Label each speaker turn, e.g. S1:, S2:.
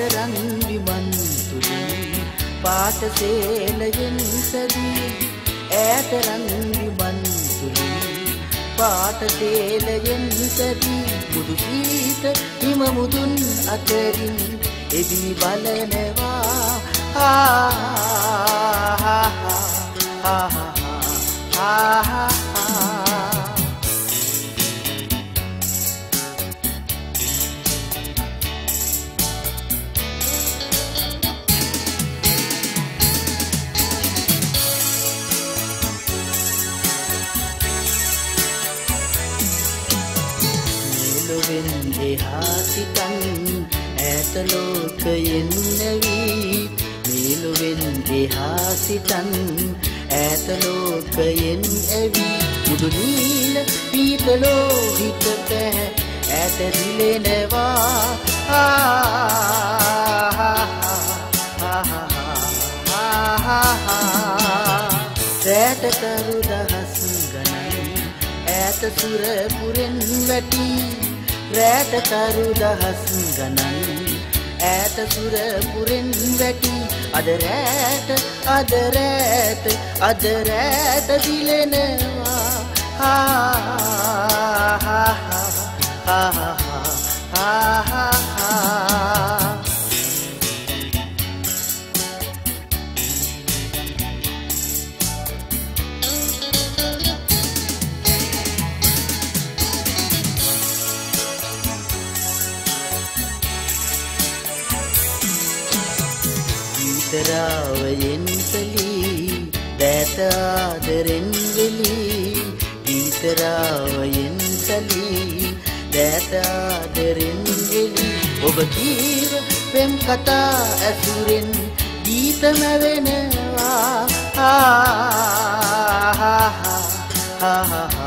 S1: රන් විමන් තුලින් පාට සේලයෙන් සැදී ඈත රන් විමන් තුලින් පාට සේලයෙන් සැදී මුදු සීත හිම මුදුන් අතරින් එබි බලනවා. ආ ආ ආ ආ. මෙලොවෙන් එහා සිතන් ඈත ලෝකයෙන් නැවී මෙලොවෙන් එහා සිතන් ඈත ලෝකයෙන් ඇවී මුදු නීල පීත ලෝහිත පැහැ ඈත දිලෙනවා. රෑට කරු දහස් ගණන් ඈත සුරපුරෙන් වැටි. රෑට කරු දහස් ගණන්. ඈත සුරපුරෙන් වැටි. අද රෑට අද රෑට අද රෑට දිලෙනවා. ගීතරාවයෙන් සලී දැත ආදරෙන් වෙලී ගීතරාවයෙන් සලී දැත ආදරෙන් වෙලී. ඔබ කීව පෙම් කතා ඇසුරෙන් ගීත මැවෙනවා ආ ආ ආ ආ.